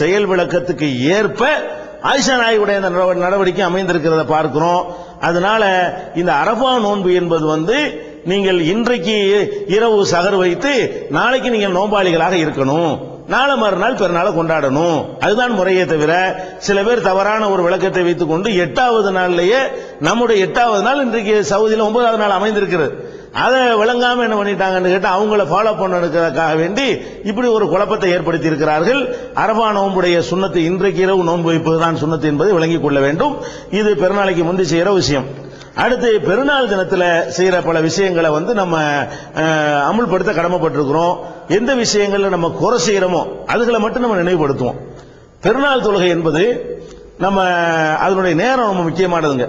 செயல் விளக்கத்துக்கு ஏற்ப ஆயிஷா நாயகுடைய அந்த நடவடிக்கை அமைந்திருக்கிறத பார்க்கிறோம். அதனால இந்த அரபா நோன்பு என்பது வந்து நீங்கள் இன்றைக்கு இரவு சகர் வைத்து நாளைக்கு நீங்கள் நோம்பாளிகளாக இருக்கணும். நாளை மறுநாள் பெருநாளை கொண்டாடணும். அதுதான் முறையே தவிர சில பேர் தவறான ஒரு விளக்கத்தை வைத்துக் கொண்டு எட்டாவது நாள்லயே நம்முடைய எட்டாவது நாள் இன்றைக்கு சவுதியில் ஒன்பதாவது நாள் அமைந்திருக்கிறது. அதை விளங்காம என்ன பண்ணிட்டாங்கன்னு கேட்டு அவங்கள ஃபாலோ பண்ணுறதுக்காக வேண்டி இப்படி ஒரு குழப்பத்தை ஏற்படுத்தி இருக்கிறார்கள் அரபா நோன்புடைய சுண்ணத்தை இன்றைக்கு இரவு நோன்பு வைப்பதுதான் சுண்ணத்து என்பதை விளங்கிக் கொள்ள வேண்டும். இது பெருநாளைக்கு முந்தி செய்கிற விஷயம். அடுத்து பெருநாள் தினத்துல செய்யற பல விஷயங்களை வந்து நம்ம அமுல்படுத்த கடமைப்பட்டிருக்கிறோம். எந்த விஷயங்கள்ல நம்ம குறை செய்யறோமோ அதுகளை மட்டும் நம்ம நினைவுபடுத்துவோம். பெருநாள் தொழுகை என்பது நம்ம அதனுடைய நேரம் ரொம்ப முக்கியமானதுங்க.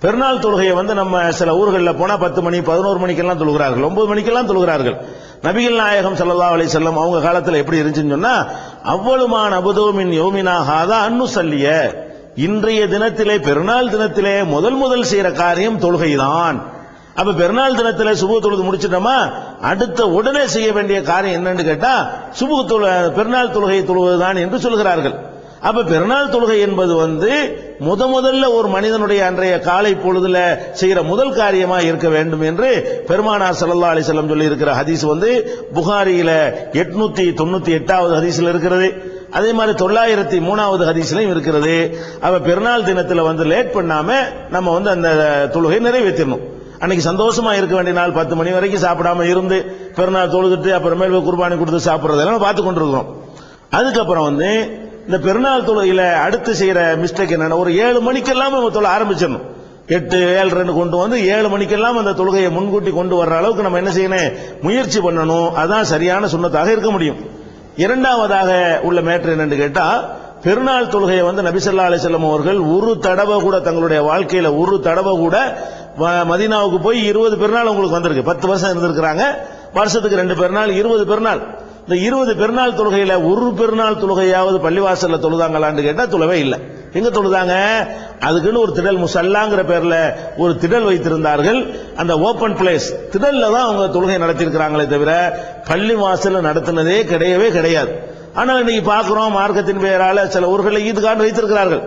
பெருநாள் தொழுகையை வந்து நம்ம சில ஊர்களில் போனா பத்து மணி பதினோரு மணிக்கெல்லாம் தொழுகிறார்கள். ஒன்பது மணிக்கெல்லாம் தொழுகிறார்கள். நபிகள் நாயகம் சல்லா அலி செல்லம் அவங்க காலத்தில் எப்படி இருந்துச்சுன்னு சொன்னா அவ்வளவுமான அபுதோமின் யோமினாகாதா அன்னு சல்லிய இன்றைய தினத்திலே பெருநாள் தினத்திலே முதல் முதல் செய்யற காரியம் தொழுகைதான். அப்ப பெருநாள் தினத்திலே சுபு தொழுது முடிச்சிட்டோமா? அடுத்த உடனே செய்ய வேண்டிய காரியம் என்னன்னு கேட்டா சுபு தொழு பெருநாள் தொழுகை தொழுவதுதான் என்று சொல்கிறார்கள். அப்ப பெருநாள் தொழுகை என்பது வந்து முத முதல்ல ஒரு மனிதனுடைய அன்றைய காலை பொழுதுல செய்யற முதல் காரியமா இருக்க வேண்டும் என்று பெருமானார் சல்லா அலிசல்லம் சொல்லி இருக்கிற ஹதீஸ் வந்து புகாரியில எட்நூத்தி தொண்ணூத்தி எட்டாவது ஹதீஸ்ல இருக்கிறது. அதே மாதிரி தொள்ளாயிரத்தி மூணாவது ஹதீஸ்லையும் இருக்கிறது. அவ பெருநாள் தினத்துல வந்து லேட் பண்ணாம நம்ம வந்து அந்த தொழுகை நிறைவேற்றணும் அன்னைக்கு சந்தோஷமா இருக்க வேண்டிய நாள் பத்து மணி வரைக்கும் சாப்பிடாம இருந்து பெருநாள் தொழுதுட்டு அப்புறமேல் குர்பானி கொடுத்து சாப்பிடுறதெல்லாம் பார்த்து கொண்டிருக்கிறோம். அதுக்கப்புறம் வந்து இந்த பெருநாள் தொழுகையில அடுத்து செய்யற மிஸ்டேக் என்னன்னா ஒரு ஏழு மணிக்கெல்லாம் நம்ம தொழில் ஆரம்பிச்சிடணும். எட்டு ஏழு ரெண்டு கொண்டு வந்து ஏழு மணிக்கெல்லாம் அந்த தொழுகையை முன்கூட்டி கொண்டு வர்ற அளவுக்கு நம்ம என்ன செய்யணும்? முயற்சி பண்ணணும். அதான் சரியான சுண்ணத்தாக இருக்க முடியும். இரண்டாவதாக உள்ள மேட்ரு என்னன்னு கேட்டா பெருநாள் தொழுகையை வந்து நபிசல்லா அலிசல்லம் அவர்கள் ஒரு தடவை கூட தங்களுடைய வாழ்க்கையில ஒரு தடவை கூட வ- போய் இருபது பெருநாள் உங்களுக்கு வந்திருக்கு. பத்து வருஷம் இருந்திருக்கிறாங்க. வருஷத்துக்கு ரெண்டு பெருநாள் இருபது பெருநாள். இந்த இருபது பெருநாள் தொழுகையில ஒரு பெருநாள் தொழுகையாவது பள்ளிவாசல்ல தொழுதாங்களான்னு கேட்டா தொழவே இல்லை. எங்க தொழுதாங்க? அதுக்குன்னு ஒரு திடல் முசல்லாங்கிற பேர்ல ஒரு திடல் வைத்திருந்தார்கள். அந்த ஓபன் பிளேஸ் திடல்ல தான் அவங்க தொழுகை நடத்தியிருக்கிறாங்களே தவிர பள்ளி வாசல்ல நடத்தினதே கிடையவே கிடையாது. ஆனால் இன்னைக்கு பார்க்கிறோம் மார்க்கத்தின் பெயரால சில ஊர்களில் ஈதுகான் வைத்திருக்கிறார்கள்.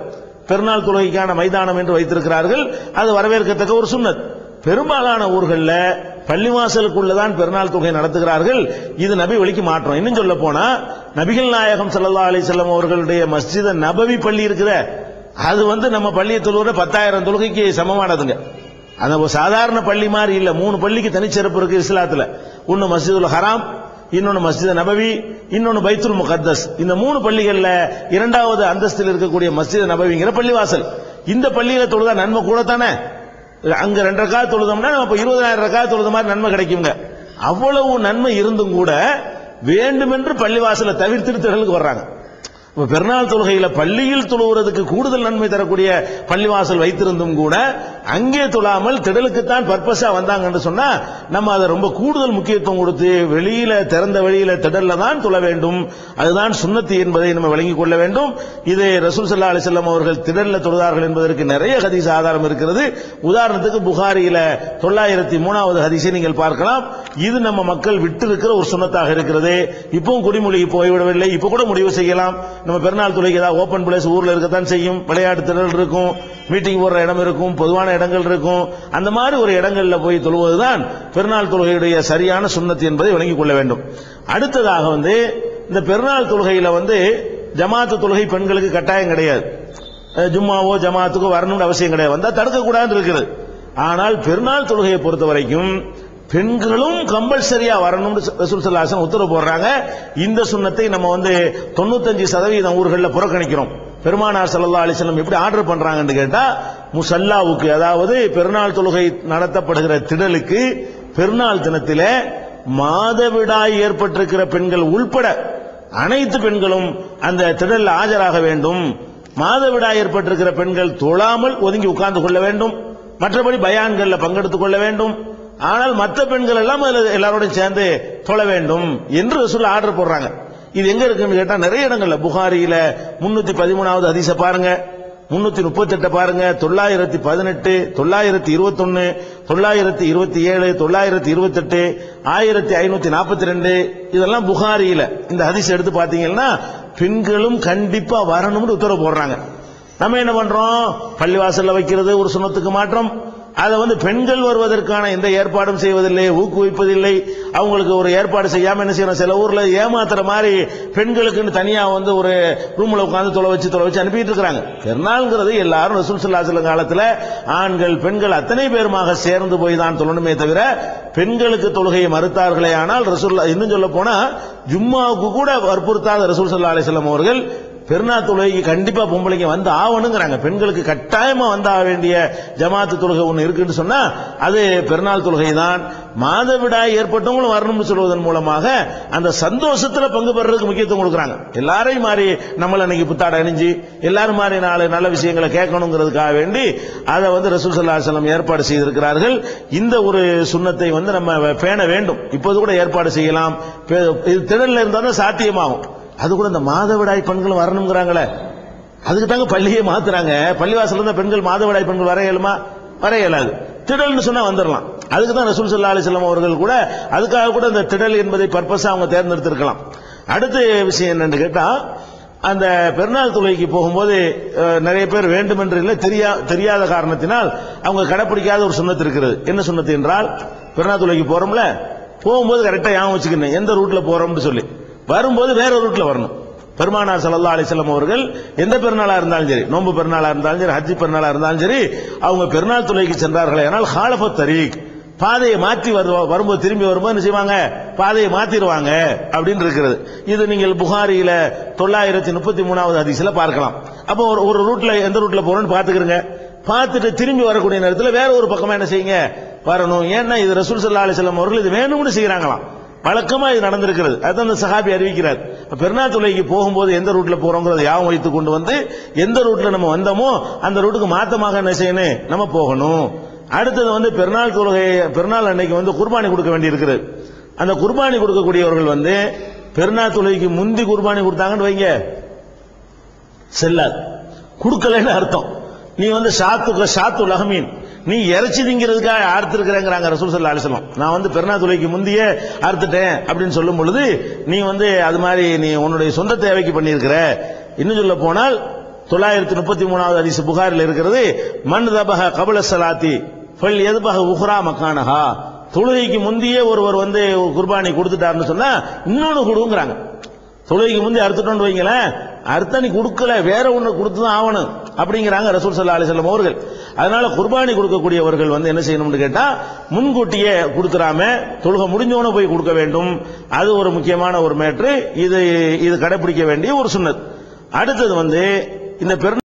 பெருநாள் தொழுகைக்கான மைதானம் என்று வைத்திருக்கிறார்கள். அது வரவேற்கத்தக்க ஒரு சுண்ணத். பெரும்பாலான ஊர்களில் பள்ளிவாசலுக்குள்ளதான் பெருநாள் தொகை நடத்துகிறார்கள். இது நபி வழிக்கு மாற்றம். இன்னும் சொல்ல போனா நபிகள் நாயகம் சல்லா அலி செல்லம் அவர்களுடைய மஸ்ஜித நபவி பள்ளி இருக்கிற அது வந்து நம்ம பள்ளியை தொழுகிற பத்தாயிரம் தொழுகைக்கு சமமானதுங்க. அந்த ஒரு சாதாரண பள்ளி மாதிரி இல்லை. மூணு பள்ளிக்கு தனிச்சிறப்பு இருக்கு இஸ்லாத்துல. ஒன்னு மஸ்ஜிதுல் ஹராம் இன்னொன்று மஸ்ஜித் நபவி இன்னொன்று பைத்துல் முகத்தஸ். இந்த மூணு பள்ளிகளில் இரண்டாவது அந்தஸ்தில் இருக்கக்கூடிய மஸ்ஜித் நபவிங்கிற பள்ளிவாசல். இந்த பள்ளியில் தொழுதா நன்மை கூட தானே? அங்க ரெண்டு ரக்கா தொழுதோம்னா அப்ப இருபதாயிரம் ரக்கா தொழுத மாதிரி நன்மை கிடைக்குங்க. அவ்வளவு நன்மை இருந்தும் கூட வேண்டுமென்று பள்ளிவாசலை தவிர்த்துட்டு திடலுக்கு வர்றாங்க. இப்ப பெருநாள் தொழுகையில பள்ளியில் தொழுகிறதுக்கு கூடுதல் நன்மை தரக்கூடிய பள்ளிவாசல் வைத்திருந்தும் கூட அங்கே தொழாமல் திடலுக்குத்தான் பர்பஸா வந்தாங்கன்னு சொன்னா நம்ம அதை ரொம்ப கூடுதல் முக்கியத்துவம் கொடுத்து வெளியில திறந்த வெளியில திடல்ல தான் தொழ வேண்டும். அதுதான் சுன்னத்தி என்பதை நம்ம விளங்கிக் கொள்ள வேண்டும். இது ரசூல் சல்லா அலிசல்லாம் அவர்கள் திடல்ல தொழுதார்கள் என்பதற்கு நிறைய ஹதீஸ் ஆதாரம் இருக்கிறது. உதாரணத்துக்கு புகாரியில தொள்ளாயிரத்தி மூணாவது ஹதீஸை நீங்கள் பார்க்கலாம். இது நம்ம மக்கள் விட்டு இருக்கிற ஒரு சுண்ணத்தாக இருக்கிறது. இப்பவும் குடிமொழிக்கு போய்விடவில்லை. இப்ப கூட முடிவு செய்யலாம். நம்ம பெருநாள் துறைக்கு ஏதாவது ஓப்பன் பிளேஸ் ஊர்ல இருக்கத்தான் செய்யும். விளையாட்டு திடல் இருக்கும். மீட்டிங் போடுற இடம் இருக்கும் பொதுவான இடங்கள் இருக்கும். அந்த மாதிரி ஒரு இடங்கள்ல போய் தொழுவதுதான் பெருநாள் தொழுகையுடைய சரியான சுண்ணத்து என்பதை விளங்கிக் கொள்ள வேண்டும். அடுத்ததாக வந்து இந்த பெருநாள் தொழுகையில வந்து ஜமாத்து தொழுகை பெண்களுக்கு கட்டாயம் கிடையாது. ஜும்மாவோ ஜமாத்துக்கோ வரணும்னு அவசியம் கிடையாது. வந்தா தடுக்கக்கூடாதுன்னு இருக்குது. ஆனால் பெருநாள் தொழுகையை பொறுத்த வரைக்கும் பெண்களும் கம்பல்சரியா வரணும்னு ரசூல் சல்லாசன் உத்தரவு போடுறாங்க. இந்த சுண்ணத்தை நம்ம வந்து தொண்ணூத்தஞ்சு சதவீதம் ஊர்களில் புறக்கணிக்கிறோம். பெருமானார் சல்லா அலிசல்லம் எப்படி ஆர்டர் பண்றாங்கன்னு கேட்டா முசல்லாவுக்கு அதாவது பெருநாள் தொழுகை நடத்தப்படுகிற திடலுக்கு பெருநாள் தினத்தில மாதவிடாய் ஏற்பட்டிருக்கிற பெண்கள் உள்பட அனைத்து பெண்களும் அந்த திடலில் ஆஜராக வேண்டும். மாதவிடாய் ஏற்பட்டிருக்கிற பெண்கள் தொழாமல் ஒதுங்கி உட்கார்ந்து கொள்ள வேண்டும். மற்றபடி பயான்கள்ல பங்கெடுத்துக் கொள்ள வேண்டும். ஆனால் மற்ற பெண்கள் எல்லாம் அதில் எல்லாரோடையும் சேர்ந்து தொழ வேண்டும் என்று சொல்ல ஆர்டர் போடுறாங்க. இது எங்க இருக்குன்னு கேட்டா நிறைய இடங்கள்ல. புகாரியில முன்னூத்தி பதிமூணாவது அதிச பாருங்க. முன்னூத்தி முப்பத்தி பாருங்க. தொள்ளாயிரத்தி பதினெட்டு தொள்ளாயிரத்தி இருபத்தொன்னு தொள்ளாயிரத்தி இருபத்தி ஏழு தொள்ளாயிரத்தி இருபத்தெட்டு ஆயிரத்தி ஐநூத்தி நாற்பத்தி ரெண்டு. இதெல்லாம் புகாரியில. இந்த ஹதீஸ் எடுத்து பாத்தீங்கன்னா பெண்களும் கண்டிப்பா வரணும்னு உத்தரவு போடுறாங்க. நம்ம என்ன பண்றோம்? பள்ளிவாசல்ல வைக்கிறது ஒரு சுனத்துக்கு மாற்றம். அதை வந்து பெண்கள் வருவதற்கான எந்த ஏற்பாடும் செய்வதில்லை ஊக்குவிப்பதில்லை. அவங்களுக்கு ஒரு ஏற்பாடு செய்யாம என்ன செய்யணும்? சில ஊர்ல ஏமாத்துற மாதிரி பெண்களுக்குன்னு தனியா வந்து ஒரு ரூம்ல உட்காந்து தொலை வச்சு தொலை வச்சு அனுப்பிட்டு இருக்கிறாங்க. பெருநாள்ங்கிறது எல்லாரும் ரசூல் சில அலைஹி காலத்துல ஆண்கள் பெண்கள் அத்தனை பேருமாக சேர்ந்து போய் தான் தொழணுமே தவிர பெண்களுக்கு தொழுகையை மறுத்தார்களே ஆனால் ரசூல்லா இன்னும் சொல்ல போனா ஜும்மாவுக்கு கூட வற்புறுத்தாத ரசூல் சல்லா அலைஹி அவர்கள் பெருநாள் தொழுகைக்கு கண்டிப்பா பொம்பளைங்க வந்து ஆகணுங்கிறாங்க. பெண்களுக்கு கட்டாயமா வந்தாக வேண்டிய ஜமாத்து தொழுகை ஒன்று இருக்குன்னு சொன்னா அது பெருநாள் தொழுகை தான் மாதவிடாய் ஏற்பட்டவங்களும் வரணும்னு சொல்வதன் மூலமாக அந்த சந்தோஷத்துல பங்கு பெறதுக்கு முக்கியத்துவம் கொடுக்குறாங்க. எல்லாரையும் மாறி நம்மள இன்னைக்கு புத்தாடை அணிஞ்சு எல்லாரும் மாறி நாலு நல்ல விஷயங்களை கேட்கணுங்கிறதுக்காக வேண்டி அதை வந்து ரசூல் ஸல்லல்லாஹு ஏற்பாடு செய்திருக்கிறார்கள். இந்த ஒரு சுண்ணத்தை வந்து நம்ம பேண வேண்டும். இப்போது கூட ஏற்பாடு செய்யலாம். இது திடல்ல இருந்தால் தான் சாத்தியமாகும். அது கூட இந்த மாதவிடாய் பெண்கள் வரணுங்கிறாங்களே அதுக்கு தாங்க பள்ளியே மாத்துறாங்க. பள்ளிவாசல்ல இருந்த பெண்கள் மாதவிடாய் பெண்கள் வர இயலுமா? வர இயலாது. திடல்னு சொன்னா வந்துடலாம் அதுக்கு தான் ரசூல் சல்லா அலைஹி அவர்கள் கூட அதுக்காக கூட இந்த திடல் என்பதை பர்பஸா அவங்க தேர்ந்தெடுத்திருக்கலாம். அடுத்த விஷயம் என்னன்னு கேட்டா அந்த பெருநாள் தொழுகைக்கு போகும்போது நிறைய பேர் வேண்டுமென்று இல்லை தெரியா தெரியாத காரணத்தினால் அவங்க கடைப்பிடிக்காத ஒரு சுண்ணத்து இருக்கிறது. என்ன சுண்ணத்து என்றால் பெருநாள் தொழுகைக்கு போறோம்ல போகும்போது கரெக்டாக ஞாபகம் வச்சுக்கணும். எந்த ரூட்ல போறோம்னு சொல்லி. வரும்போது வேற ரூட்ல வரணும். பெருமானார் சல்லா அலிசல்லம் அவர்கள் எந்த பெருநாளா இருந்தாலும் சரி நோன்பு பெருநாளா இருந்தாலும் சரி ஹஜ் பெருநாளா இருந்தாலும் சரி அவங்க பெருநாள் துறைக்கு சென்றார்களே ஆனால் ஹாலஃபத் தரீக் பாதையை மாற்றி வருவா- வரும்போது திரும்பி வரும்போது என்ன செய்வாங்க? பாதையை மாத்திடுவாங்க அப்படின்னு இருக்கிறது. இது நீங்கள் புகாரியில தொள்ளாயிரத்தி முப்பத்தி மூணாவது அதிசயில பார்க்கலாம். அப்போ ஒரு ஒரு ரூட்ல எந்த ரூட்ல போறோம்னு பாத்துக்கிறங்க பார்த்துட்டு திரும்பி வரக்கூடிய நேரத்தில் வேற ஒரு பக்கமா என்ன செய்யுங்க? வரணும். ஏன்னா இது ரசூல் சல்லா அலிசல்லம் அவர்கள் இது வேணும்னு செய்யறாங்களாம் வழக்கமாக இது நடந்திருக்கிறது. அதுதான் அந்த சஹாபி அறிவிக்கிறார். இப்ப தொலைக்கு போகும்போது எந்த ரூட்ல போறோங்கிறத யாவும் வைத்து கொண்டு வந்து எந்த ரூட்ல நம்ம வந்தோமோ அந்த ரூட்டுக்கு மாத்தமாக என்ன செய்யணும்? நம்ம போகணும். அடுத்தது வந்து பெருநாள் தொழுகை பெருநாள் அன்னைக்கு வந்து குர்பானி கொடுக்க வேண்டி அந்த குர்பானி கொடுக்கக்கூடியவர்கள் வந்து பெருநாள் தொழுகைக்கு முந்தி குர்பானி கொடுத்தாங்கன்னு வைங்க. செல்லாது. கொடுக்கலன்னு அர்த்தம். நீ வந்து சாத்து சாத்து லஹமீன் நீ இறைச்சி திங்கிறதுக்காக அறுத்துருக்கிறேங்கிறாங்க ரசூல் சல்லா அலிஸ்லாம் நான் வந்து பெருநா துளைக்கு முந்தையே அறுத்துட்டேன் அப்படின்னு சொல்லும் பொழுது நீ வந்து அது மாதிரி நீ உன்னுடைய சொந்த தேவைக்கு பண்ணியிருக்கிற. இன்னும் சொல்ல போனால் தொள்ளாயிரத்தி முப்பத்தி மூணாவது அதிசு புகாரில் இருக்கிறது மண் தபக கபல சலாத்தி ஃபல் எதுபக உஹ்ரா மக்கானஹா. தொழுகைக்கு முந்தையே ஒருவர் வந்து குர்பானி கொடுத்துட்டாருன்னு சொன்னா இன்னொன்று கொடுங்கிறாங்க. தொழுகைக்கு முந்தைய அறுத்துட்டோன்னு வைங்களேன் அறுத்த நீ கொடுக்கல வேற ஒன்று கொடுத்து தான் ஆகணும். அப்படிங்கிறாங்க ரசூல் சல்லா அலிசல்லம் அவர்கள். அதனால குர்பானி கொடுக்கக்கூடியவர்கள் வந்து என்ன செய்யணும்னு கேட்டா முன்கூட்டியே கொடுத்துடாம தொழுக முடிஞ்சவன போய் கொடுக்க வேண்டும். அது ஒரு முக்கியமான ஒரு மேட்ரு. இது இது கடைபிடிக்க வேண்டிய ஒரு சுண்ணத். அடுத்தது வந்து இந்த பெரு